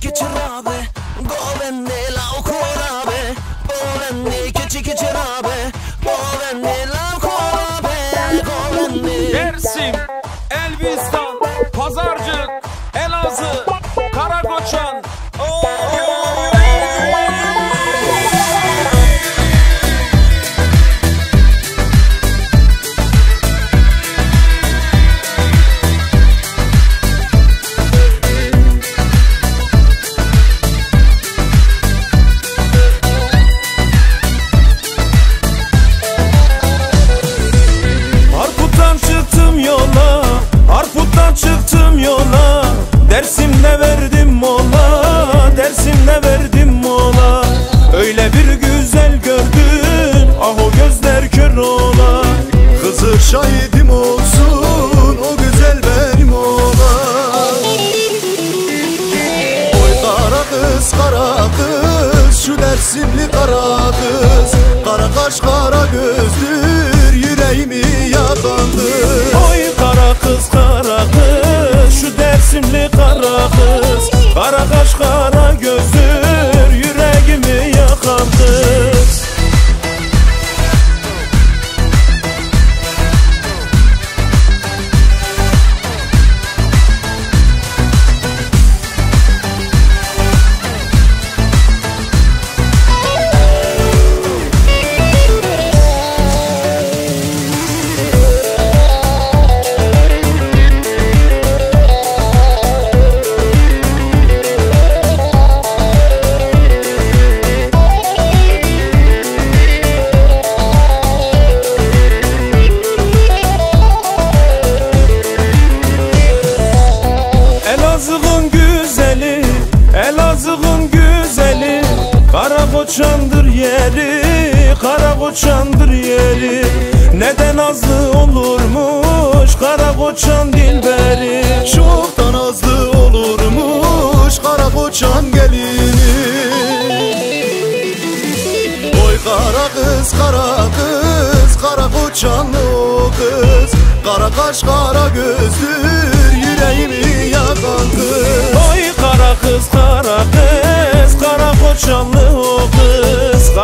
keçi keçirabe Govenni la korabe Govenni keçi keçirabe Govenni la korabe Govenni Dersim, Elbistan, Pazarcık, Elazığ, sorriso Elazığ'ın güzeli Kara koçandır yeri Kara koçandır yeri. Neden azlı olurmuş Kara koçan dilberi? Çoktan azlı olurmuş kara koçan gelini. Oy kara kız kara kız kara koçanlı o kız. Kara kaş kara gözdür yüreğimi yakan kız. Oy kız kara kız Kara koçanlı o kız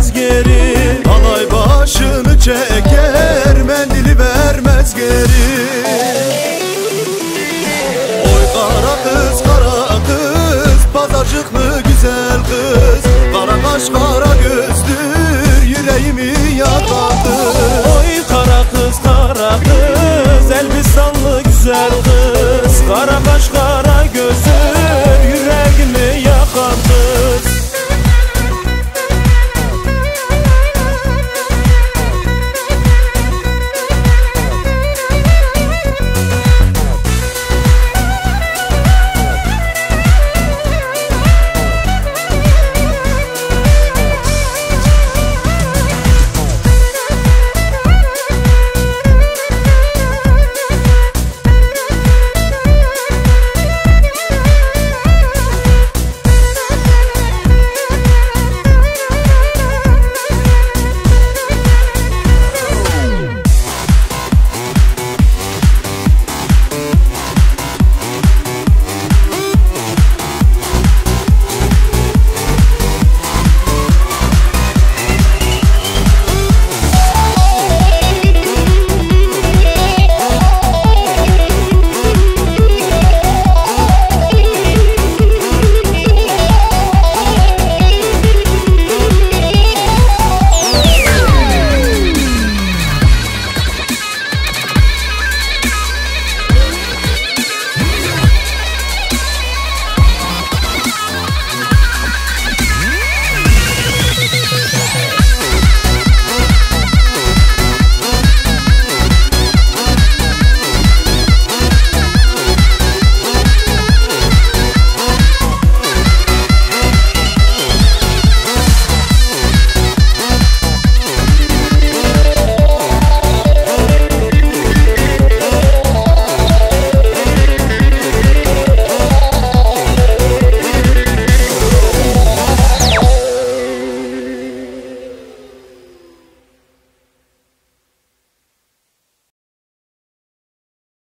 vermez geri. Alay başını çeker, mendili vermez geri. Oy kara kız, kara kız, pazarcıklı güzel kız? Kara kaş, kara gözdür, yüreğimi yakandır Oy kara kız kara kız Elbistanlı güzel kız. Kara kaş kara gözü